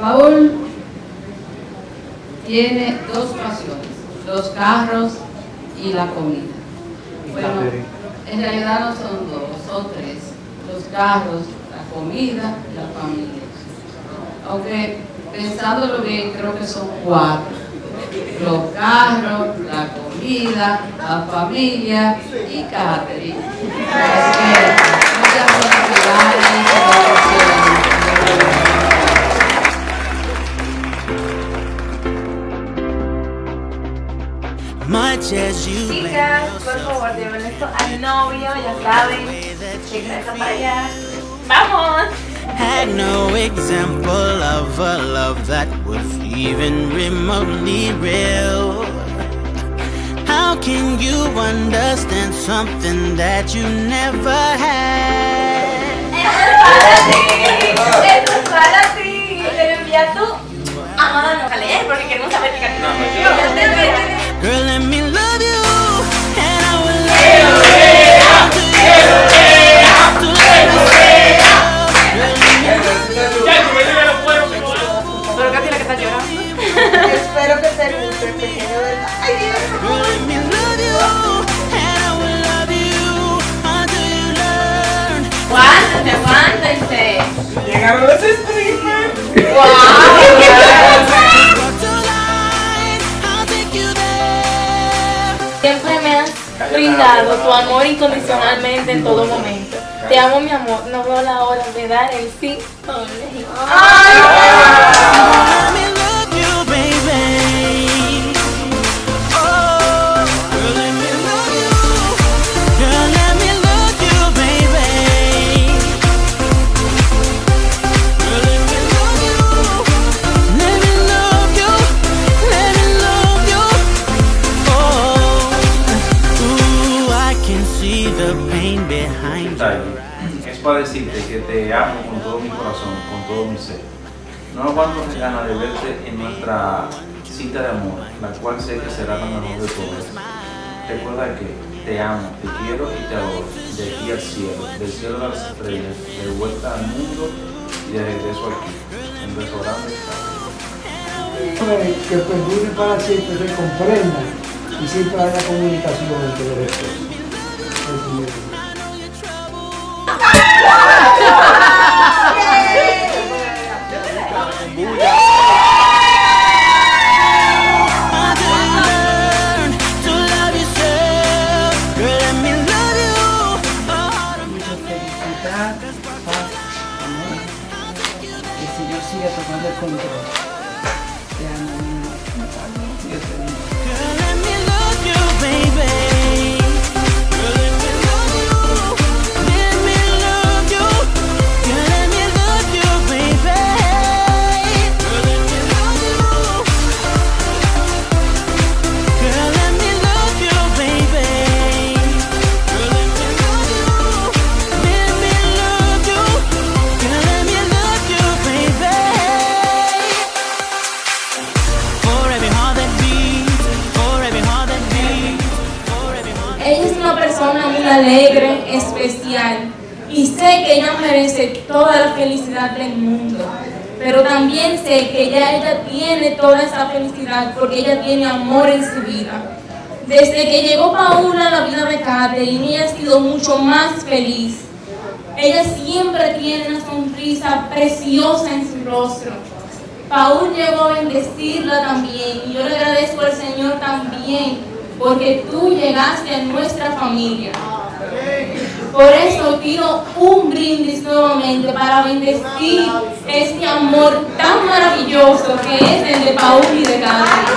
Paul tiene dos pasiones, los carros y la comida. Bueno, en realidad no son dos, son tres. Los carros, la comida y la familia. Aunque pensándolo bien, creo que son cuatro. Los carros, la comida, la familia y. Así que muchas felicidades. Chicas, por favor, lleven esto al novio, ya saben. Chicas, para allá. ¡Vamos! had no example of a love that was even remotely real. How can you understand something that you never had? ¡Esto es para ti! ¡Esto es para ti! Te lo envía tú. Amada, no leer porque queremos saber qué canción. Girl, let me love you, and I will love you. Espero que te guste, pequeño. Ay, Dios. Aguántense. Llegaron los streamers. ¡Wow! Brindado tu amor incondicionalmente en todo momento. Te amo, mi amor. No veo la hora de dar el sí. Para decirte que te amo con todo mi corazón, con todo mi ser. No aguanto las ganas de verte en nuestra cita de amor, la cual sé que será la mejor de todas. Recuerda que te amo, te quiero y te adoro, de aquí al cielo, del cielo a las estrellas, de vuelta al mundo y de regreso aquí. Un beso grande. que perdure para siempre, se comprendan y siempre haya comunicación entre los dos. Mucha felicidad, paz, amor. El Señor siga tomando el control. Te persona muy alegre, especial y sé que ella merece toda la felicidad del mundo. Pero también sé que ya ella tiene toda esa felicidad porque ella tiene amor en su vida. Desde que llegó Paula a la vida de Catherine, ella ha sido mucho más feliz. Ella siempre tiene una sonrisa preciosa en su rostro. Paul llegó a bendecirla también y yo le agradezco al Señor también porque tú llegaste a nuestra familia. Por eso pido un brindis nuevamente para bendecir este amor tan maravilloso que es el de Paul y de Catherine.